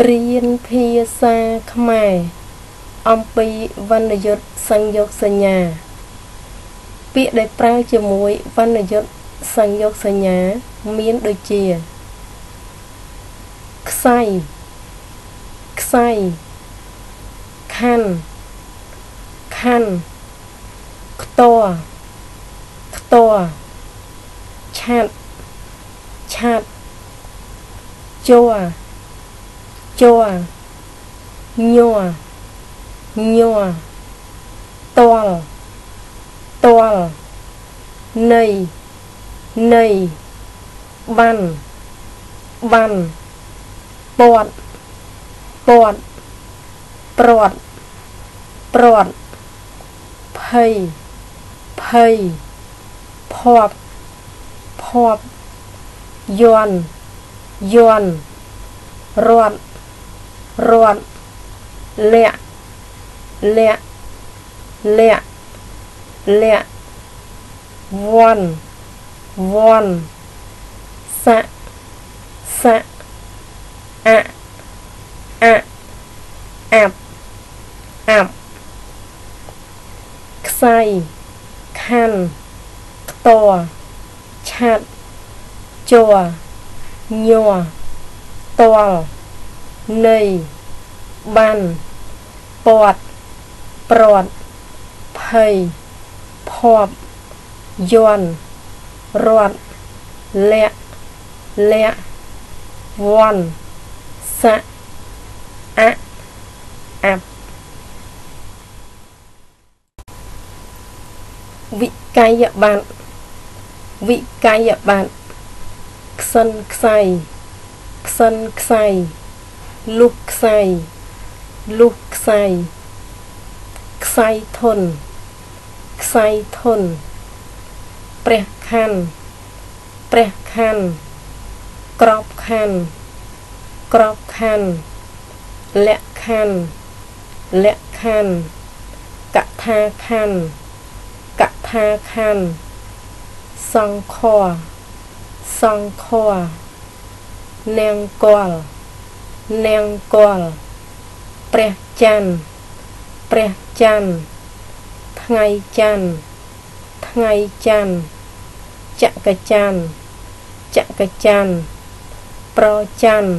រៀនភាសាខ្មែរអំពីវណ្ណយុត្តសញ្ញុកសញ្ញា ពាក្យដែលប្រើជាមួយវណ្ណយុត្តសញ្ញុកសញ្ញាមានដូចជាខ្សៃខ្សៃខាន់ខាន់ខ្ទ័ខ្ទ័ឆាត់ឆាត់ជួ ជួញ័រញ័រតលតលនៃនៃបានបានពាត់ពាត់ព្រាត់ព្រាត់ភ័យភ័យភ័ព្វភ័ព្វយន់យន់រត់ រត់លាក់លាក់លាក់លាក់វ័នវ័នសៈសៈអអអាប់អាប់ខ្សៃខាន់ខ្ទ័ឆាត់ជួញ័រត លនៃបានពាត់ព្រាត់ភ័យភ័ព្វយន់រត់លាក់លាក់វ័នសៈអអាប់វិកាយប័ត្រវិកាយប័ត្រខ្សិនខ្សៃខ្សិនខ្សៃ លុះខ្សែលុះខ្សែខ្សែធនខ្សែធនព្រះខ័នព្រះខ័នក្របខ័នក្របខ័នលក្ខខ័នលក្ខខ័នកថាខ័នកថាខ័នសង្ខសង្ខនាងកល នាងកលព្រះច័ន្ទព្រះច័ន្ទថ្ងៃច័ន្ទថ្ងៃច័ន្ទចក្រច័ន្ទចក្រច័ន្ទប្រច័ន្ទ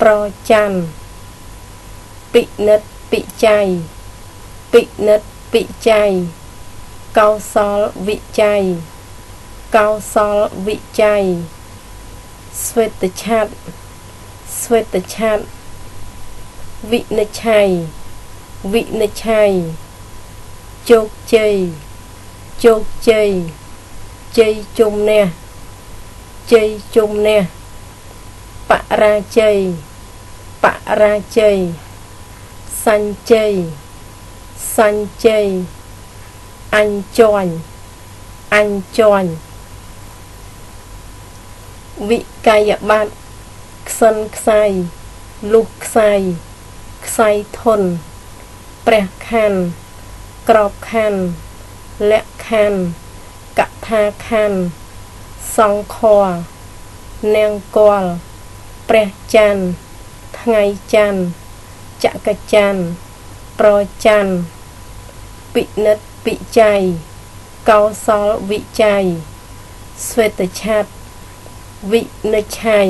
ប្រច័ន្ទពិនិតពិច័យពិនិតពិច័យកោសលវិច័យកោសលវិច័យស្វេតឆ័ត្រ ស្វេតឆ័ត្រវិនិច្ឆ័យវិនិច្ឆ័យជោគជ័យជោគជ័យជ័យជំនះជ័យជំនះបរាជ័យបរាជ័យសញ្ជ័យសញ្ជ័យអញ្ជាន់អញ្ជាន់វិកាយប័ត្រខ្សិនខ្សៃលុះខ្សៃខ្សៃធនព្រះខ័នក្របខ័នលក្ខខ័នកថាខ័នសង្ខនាងកលព្រះច័ន្ទថ្ងៃច័ន្ទចក្រច័ន្ទប្រច័ន្ទពិនិតពិច័យកោសលវិច័យស្វេតឆ័ត្រវិនិច្ឆ័យ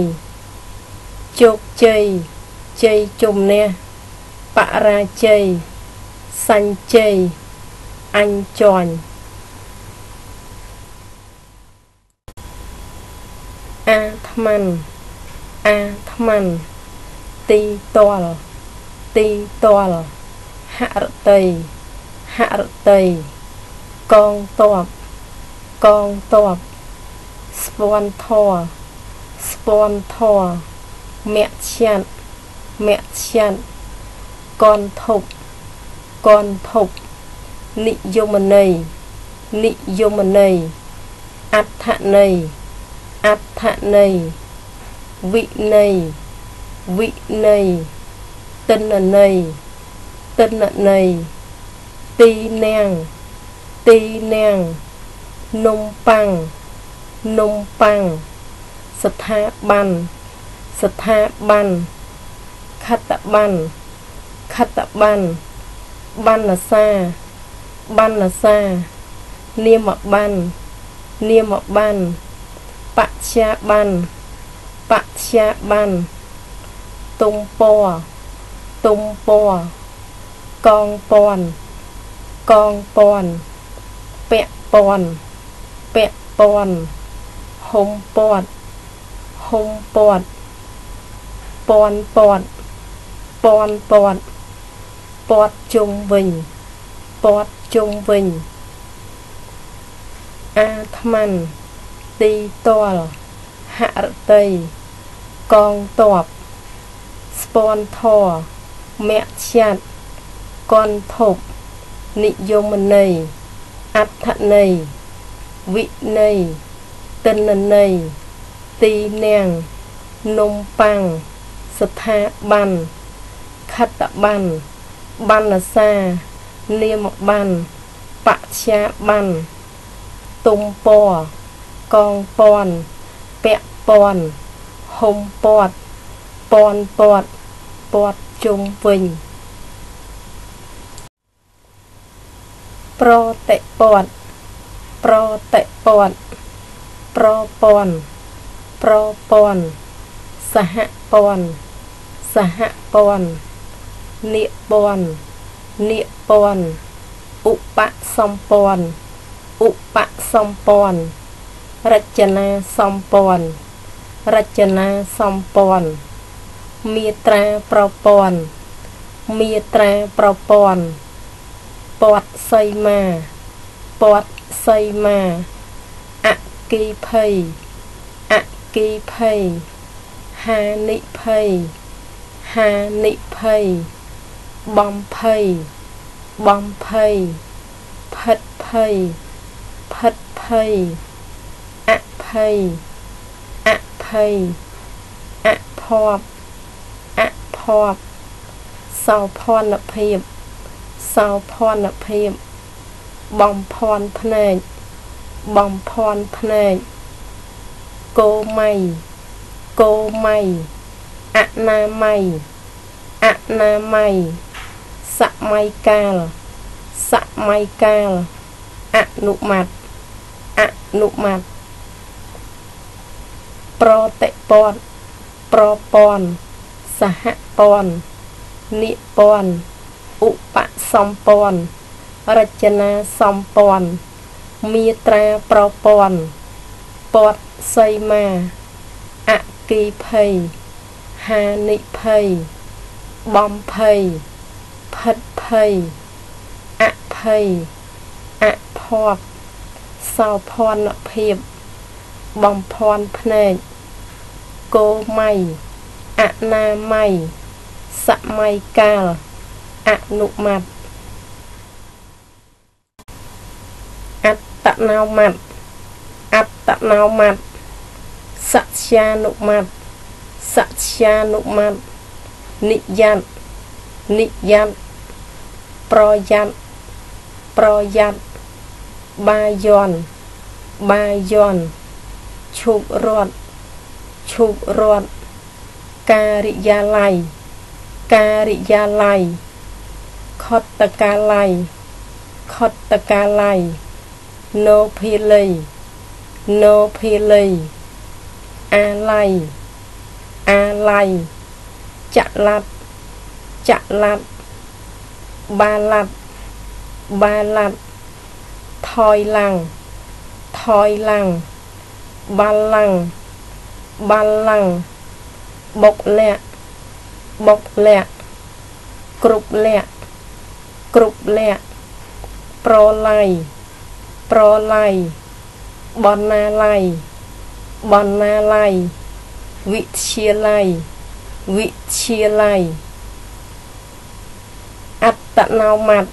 ជោគជ័យជ័យជំនះបរាជ័យសញ្ជ័យអញ្ជន់អាត្មានអាត្មានទីតលទីតលហរតីហរតីកងតបកងតបស្ពាន់ធរស្ពាន់ធរ មគ្គឈានមគ្គឈានកនធប់កនធប់និយមន័យនិយមន័យអដ្ឋន័យអដ្ឋន័យវិន័យវិន័យតិនន័យតិនន័យទីនាងទីនាងនំប៉័ងនំប៉័ងស្ថាប័ន ស្ថាប័នខតបានខតបានបានសាបានសា នាមបាននាមបានបច្ចាបានបច្ចាបានទុំពណ៌ទុំពណ៌កងពន់កងពន់ពាក់ពន់ពាក់ពន់ហុំពត់ហុំពត់ ពន់ពត់ពន់ពត់ពត់ជុំវិញពត់ជុំវិញអាត្មានទីតលហរតីកងតបស្ពនធរមគ្គចាត់កនធប់និយមន័យអត្ថន័យវិន័យទិន្នន័យទីនាងនំប៉័ង ស្ថាប័នខត្តប័នបណ្ណសានាមប័នបច្ចាប័នទុំពណ៌កងពន់ពាក់ពន់ហុំពត់ពន់ពត់ពត់ជុំវិញប្រតិពតប្រតិពតប្រពន្ធប្រពន្ធសហពន្ធ សហពន្ធនិពន្ធនិពន្ធឧបសម្ពន្ធឧបសម្ពន្ធរចនាសម្ពន្ធរចនាសម្ពន្ធមាត្រាប្រព័ន្ធមាត្រាប្រព័ន្ធពតសីមាពតសីមាអគីភ័យអគីភ័យហានិភ័យ ហានិភ័យបំភ័យបំភ័យផិតភ័យផិតភ័យអភ័យអភ័យអភ័ព្វអភ័ព្វសោភ័ណភាពសោភ័ណភាពបំភ័ណ្ឌភ្នែកបំភ័ណ្ឌភ្នែកគោមៃគោមៃ អនាម័យអនាម័យសម័យកាលសម័យកាលអនុម័តអនុម័តប្រតិពតប្រព័ន្ធសហព័ន្ធនិព័ន្ធឧបសម្ព័ន្ធរចនាសម្ព័ន្ធមាត្រាប្រព័ន្ធពតសីមាអគីភ័យ ហានិភ័យបំភ័យផិតភ័យអភ័យអភ័ព្វសោភ័ណភាពបំភ័ណ្ឌភ្នែកគោមៃអនាម័យសម័យកាលអនុម័តអត្តនោម័តអត្តនោម័តសច្ចានុម័តសច្ចានុម័តនិយ័តនិយ័តប្រយ័តប្រយ័តបាយ័នបាយ័នឈប់រត់ឈប់រត់ការិយាល័យការិយាល័យខុតកាល័យខុតកាល័យនោភិល័យនោភិល័យអាល័យ អាល័យចល័តចល័តបាល័តបាល័តថយឡាំងថយឡាំងបាឡាំងបាឡាំងបុកលាក់បុកលាក់គ្រប់លាក់គ្រប់លាក់ប្រឡ័យប្រឡ័យបណ្ណាល័យបណ្ណាល័យ វិទ្យាល័យវិទ្យាល័យអត្តនោម័ត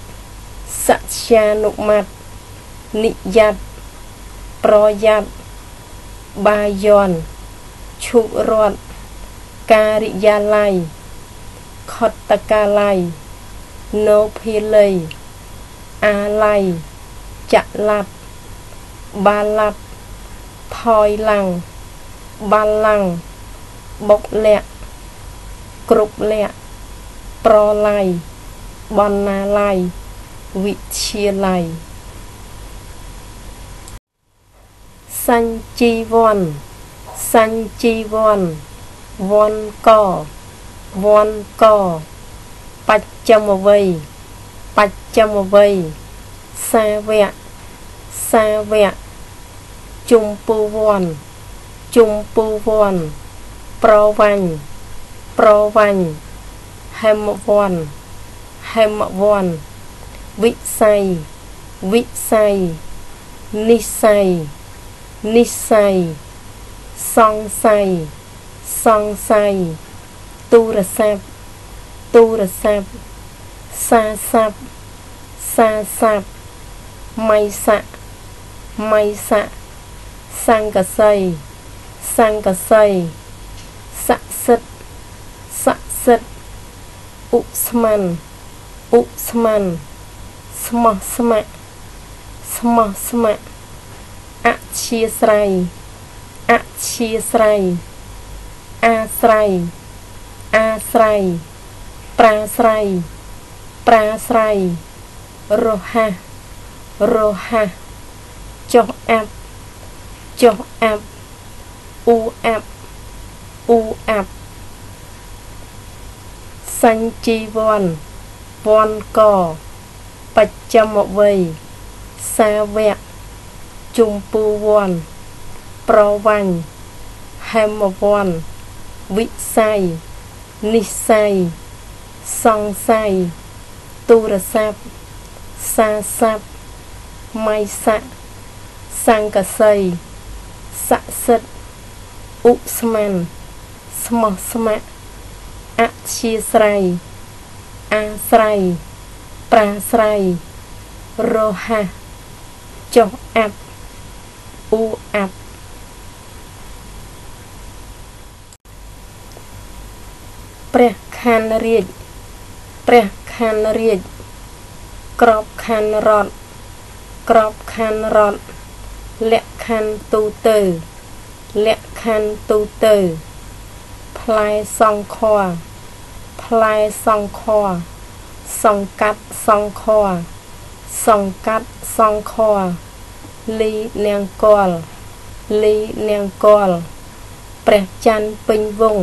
សច្ចានុម័តនិយ័តប្រយ័តបាយ័នឈុរតការិយាល័យខុតកាល័យនោភាល័យអាល័យចល័តបាល័តថយឡាំងបាឡាំង បុកលាក់គ្រប់លក្ខប្រឡ័យបណ្ណាល័យវិទ្យាល័យសញ្ជីវ័នសញ្ជីវ័នវ័នកវ័នកបច្ចមវ័យបច្ចមវ័យសាវៈសាវៈជុំពូវ័នជុំពូវ័ន ប្រវាញ់ប្រវាញ់ហេមវ័នហេមវ័នវិស័យវិស័យនិស័យនិស័យសង្ស័យសង្ស័យទូរស័ព្ទទូរស័ព្ទសាស័ព្ទសាស័ព្ទម៉ៃស័កម៉ៃស័កសង្កសីសង្កសី ស័ក្តិសិទ្ធស័ក្តិសិទ្ធឧស្ម័នឧស្ម័នស្មោះស្ម័គ្រស្មោះស្ម័គ្រអធិស្រ័យអធិស្រ័យអាស្រ័យអាស្រ័យប្រាស្រ័យប្រាស្រ័យរហ័សរហ័សចុះអាប់ចុះអាប់អ៊ូអាប់ អ៊ូអាប់សញ្ជីវ័នវ័នកបច្ចមវ័យសាវៈជុំពូវ័នប្រវាញ់ហេមវ័នវិស័យនិស័យសង្ស័យទូរស័ព្ទសាស័ព្ទម៉ៃស័កសង្កសីស័ក្តិសិទ្ធឧស្ម័ន ស្មោះស្ម័គ្រអធិស្រ័យអាស្រ័យប្រាស្រ័យរហ័សចុះអាប់អ៊ូអាប់ព្រះខ័នរាជព្រះខ័នរាជក្របខ័នរដ្ឋក្របខ័នរដ្ឋលក្ខខណ្ឌទូទៅលក្ខខណ្ឌទូទៅ ផ្លែសង្ខរផ្លែសង្ខរសង្កាត់សង្ខរសង្កាត់សង្ខរលីនាងកលលីនាងកលព្រះច័ន្ទពេញវង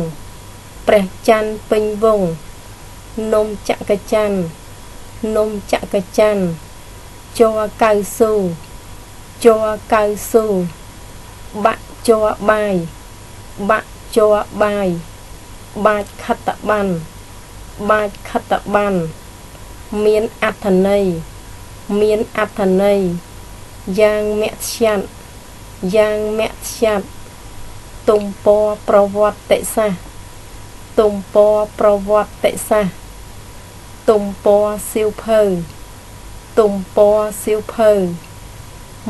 ព្រះច័ន្ទពេញវងនំចក្រច័ន្ទនំចក្រច័ន្ទជ័រកៅស៊ូជ័រកៅស៊ូបាក់ជ័របាយបាក់ជ័របាយ បាចខត្តបានបាចខត្តបានមានអត្ថន័យមានអត្ថន័យយ៉ាងមគ្គន្ទយ៉ាងមគ្គន្ទទំព័រប្រវត្តិសាស្ត្រទំព័រប្រវត្តិសាស្ត្រទំព័រសៀវភៅទំព័រសៀវភៅ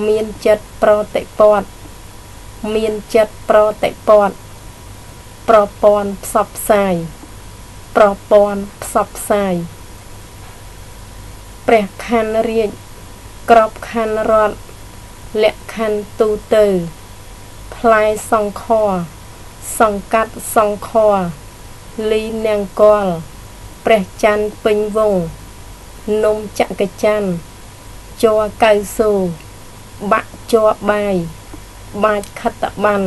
មានចិត្តប្រតិពត្តិមានចិត្តប្រតិពត្តិ ប្រព័ន្ធផ្សព្វផ្សាយប្រព័ន្ធផ្សព្វផ្សាយព្រះខ័នរាជក្របខ័នរដ្ឋលក្ខខណ្ឌទូទៅ ផ្លែសង្ខរសង្កាត់សង្ខរលីនាងកលព្រះច័ន្ទពេញវងនំចក្រច័ន្ទជ័រកៅស៊ូបាក់ជ័របាយបាចខត្តបាន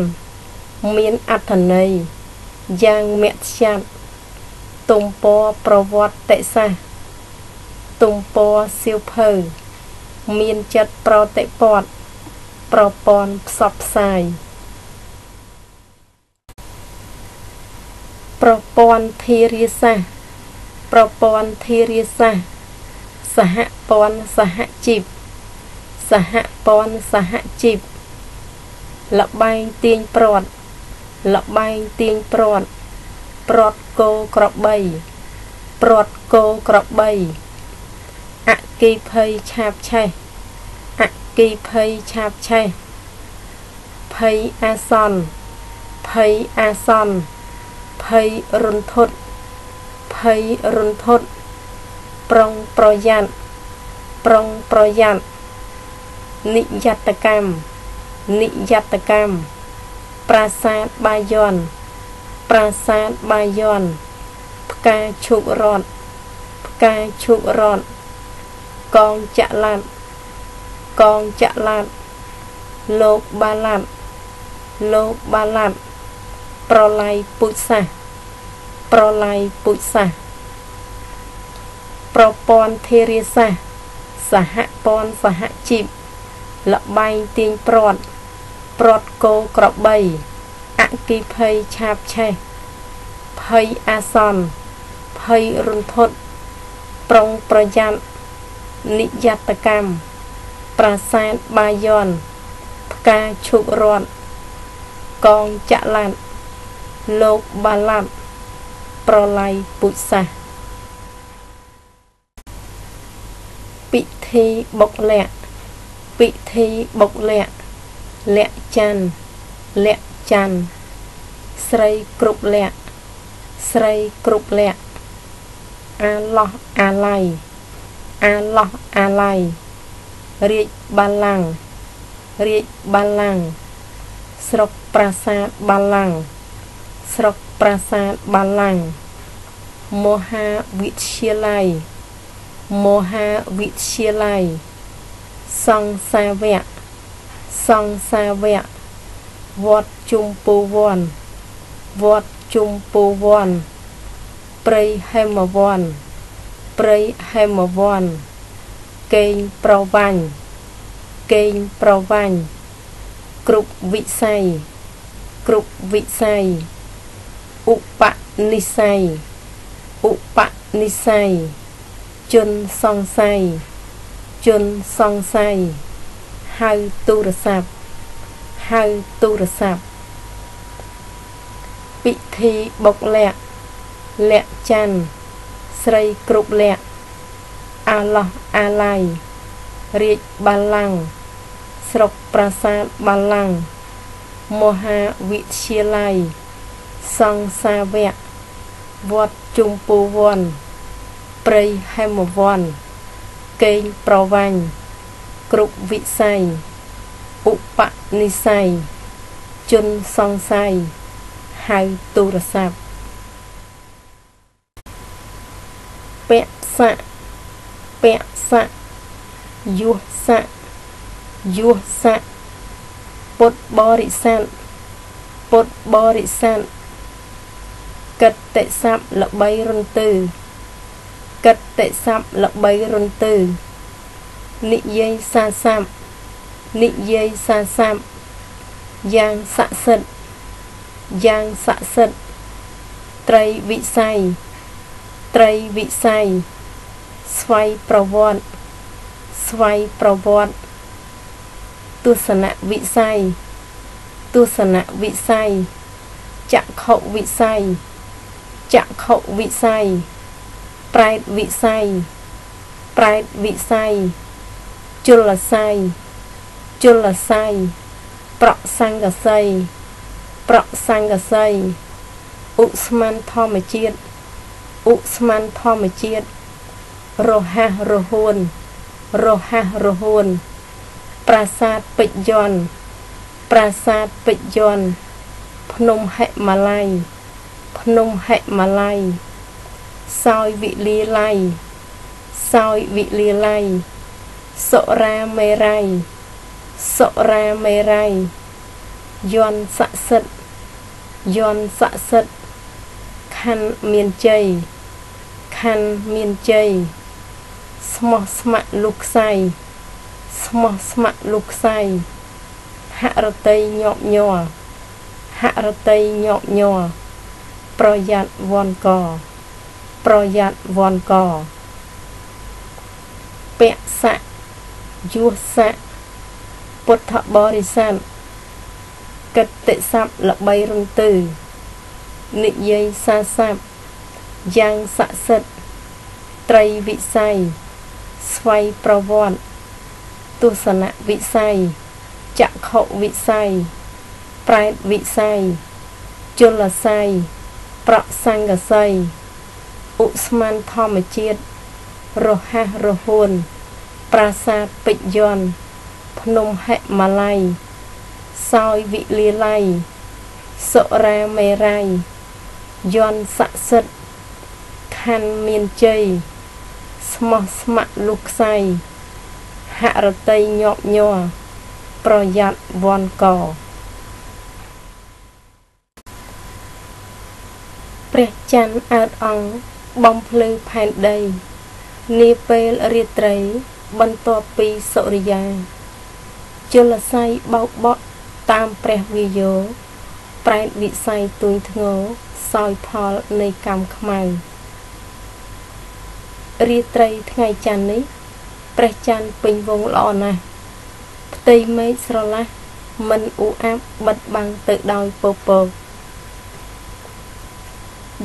មានអត្ថន័យ យ៉ាងមគ្គឆាត់ទំព័រប្រវត្តិសាស្ត្រទំព័រសៀវភៅមានចិត្តប្រតិពត្តិប្រព័ន្ធផ្សព្វផ្សាយប្រព័ន្ធធារាសាស្ត្រប្រព័ន្ធធារាសាស្ត្រសហព័ន្ធសហជីពសហព័ន្ធសហជីពលបែងទាញព្រាត់ លបែងទាញព្រាត់ព្រាត់គោក្របីព្រាត់គោក្របីអគិភ័យឆាបឆេះអគិភ័យឆាបឆេះភ័យអាសន្នភ័យអាសន្នភ័យរន្ធត់ភ័យរន្ធត់ប្រុងប្រយ័ត្នប្រុងប្រយ័ត្ននិយតកម្មនិយតកម្ម ប្រាសាទបាយ័នប្រាសាទបាយ័នផ្កាឈូករត់ផ្កាឈូករត់កងចល័តកងចល័តលោកបាឡាត់លោកបាឡាត់ប្រឡ័យពុជសាសប្រឡ័យពុជសាសប្រព័ន្ធធារាសាសសហព័ន្ធសហជីពលបែងទាញព្រាត់ ព្រាត់គោក្របីអគិភ័យឆាបឆេះភ័យអាសន្នភ័យរន្ធត់ប្រុងប្រយ័ត្ននិយតកម្មប្រាសាទបាយ័នផ្កាឈុករត់កងចល័តលោកបាឡាត់ប្រឡ័យពុជសាសពិធីបុកលក្ខពិធីបុកលក្ខ លក្ខច័ន្ទលក្ខច័ន្ទស្រីគ្រប់លក្ខស្រីគ្រប់លក្ខអាឡោះអាឡៃអាឡោះអាឡៃរាជបាឡាំងរាជបាឡាំងស្រុកប្រាសាទបាឡាំងស្រុកប្រាសាទបាឡាំងមហាវិទ្យាល័យមហាវិទ្យាល័យសង្សាវៈ សង្សាវៈវត្តជុំពូវ័នវត្តជុំពូវ័នព្រៃហេមវ័នព្រៃហេមវ័នកេងប្រវាញ់កេងប្រវាញ់គ្រប់វិស័យគ្រប់វិស័យឧបនិស្ស័យឧបនិស្ស័យជនសង្ស័យជនសង្ស័យ ហៅទូរស័ព្ទហៅទូរស័ព្ទពិធីបុកលក្ខលក្ខច័ន្ទស្រីគ្រប់លក្ខអាឡោះអាឡៃរាជបាឡាំងស្រុកប្រាសាទបាឡាំងមហាវិទ្យាល័យសង្សាវៈវត្តជុំពូវ័នព្រៃហេមវ័នកេងប្រវាញ់ គ្រប់វិស័យឧបនិស្ស័យជនសង្ស័យហៅទូរស័ព្ទពសៈពសៈយុសៈយុសៈពុទ្ធបរិស័ទពុទ្ធបរិស័ទកតិស័ព្ទល្បីរន្ទឺកតិស័ព្ទល្បីរន្ទឺ និយាយសាស័ព្ទនិយាយសាស័ព្ទយ៉ាងស័ក្តិសិទ្ធយ៉ាងស័ក្តិសិទ្ធត្រីវិស័យត្រីវិស័យស្វ័យប្រវត្តិស្វ័យប្រវត្តិទស្សនវិស័យទស្សនវិស័យចក្ខុវិស័យចក្ខុវិស័យប្រែតវិស័យប្រែតវិស័យ ជលស័យជលស័យប្រក់សង្កស័យប្រក់សង្កស័យឧស្ម័នធម្មជាតិឧស្ម័នធម្មជាតិរហ័សរហួនរហ័សរហួន ប្រាសាទពេជ្រយន្តប្រាសាទពេជ្រយន្តភ្នំហិមាល័យភ្នំហិមាល័យសោយវិលាល័យសោយវិលាល័យ សុរាមេរ័យសុរាមេរ័យយន្តស័ក្តិសិទ្ធយន្តស័ក្តិសិទ្ធខណ្ឌមានជ័យខណ្ឌមានជ័យស្មោះស្ម័គ្រលុះខ្សែស្មោះស្ម័គ្រលុះខ្សែហរតីញាប់ញ័រហរតីញាប់ញ័រប្រយ័ត្នវ័នកប្រយ័ត្នវ័នកពសៈ យុសៈពុទ្ធបរិស័ទកិត្តិស័ព្ទល្បីរន្ទឺនិយាយសាស័ព្ទយ៉ាងស័ក្តិសិទ្ធត្រីវិស័យស្វ័យប្រវត្តិទស្សនវិស័យចក្ខុវិស័យប្រែតវិស័យជលស័យប្រក់សង្កស័យឧស្ម័នធម្មជាតិរហ័សរហួន ប្រាសាទពេជ្រយន្តភ្នំហិមាល័យសោយវិលាល័យសុរាមេរ័យយន្តស័ក្តិសិទ្ធខាន់មានជ័យស្មោះស្ម័គ្រលុះខ្សែហរតីញាប់ញ័រប្រយ័ត្នវ័នកព្រះច័ន្ទអើតអង្គបំភ្លឺផែនដី នាពេលរាត្រី បន្ទាប់ពីសុរិយាជលស័យបោកបក់តាមព្រះវិយោប្រែតវិស័យទួញធ្ងរសោយផលនៃកម្មខ្មៅរាត្រីថ្ងៃច័ន្ទនេះព្រះច័ន្ទពេញវងល្អណាស់ផ្ទៃមេឃស្រឡះមិនអ៊ូអាប់បិទបាំងទៅដោយពពក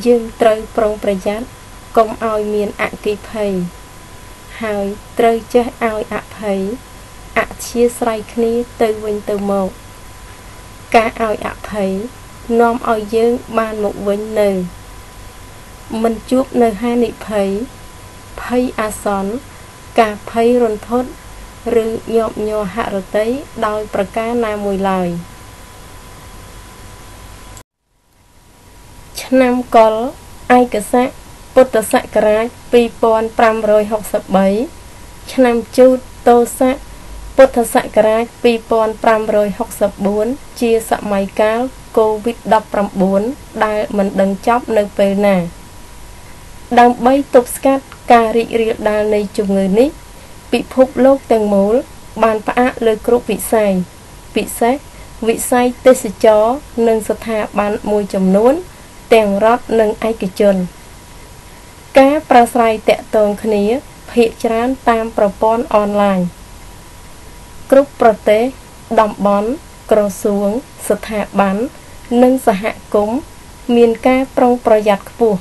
យើងត្រូវប្រុងប្រយ័ត្នកុំឲ្យមានអគិភ័យ ហើយត្រូវចេះឲ្យអភ័យអធិស្រ័យគ្នាទៅវិញទៅមកការឲ្យអភ័យនាំឲ្យយើងបានមកវិញនៅមិនជួបនៅហានិភ័យភ័យអាសន្នការភ័យរន្ធត់ឬញាប់ញ័រហរតីដោយប្រការណាមួយឡើយឆ្នាំកុលឯកស័ក ពុទ្ធសករាជ2563ឆ្នាំជូតតោស័កពុទ្ធសករាជ2564ជាសម័យកាល COVID-19 ដែលមិនដឹងចប់នៅពេលណា ដើម្បីទប់ស្កាត់ការរីករាលដាលនៃជំងឺនេះ ពិភពលោកទាំងមូល បានផ្អាកលើគ្រប់វិស័យពិសេសវិស័យទេសចរនិងស្ថាប័នមួយចំនួន ទាំងរដ្ឋនិងឯកជន ការប្រាស្រ័យតាក់ទងគ្នាភាគច្រើនតាមប្រព័ន្ធអនឡាញគ្រប់ប្រទេសតំបន់ក្រសួងស្ថាប័ននិងសហគមន៍មានការប្រុងប្រយ័ត្នខ្ពស់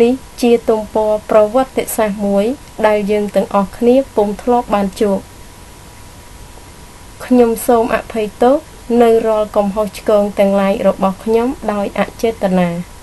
នេះជាទំព័រប្រវត្តិសាស្ត្រមួយ ដែលយើងទាំងអស់គ្នាពុំធ្លាប់បានជួបខ្ញុំសូមអភ័យទោសនៅរាល់កំហុសឆ្គងទាំងឡាយរបស់ខ្ញុំដោយអចេតនា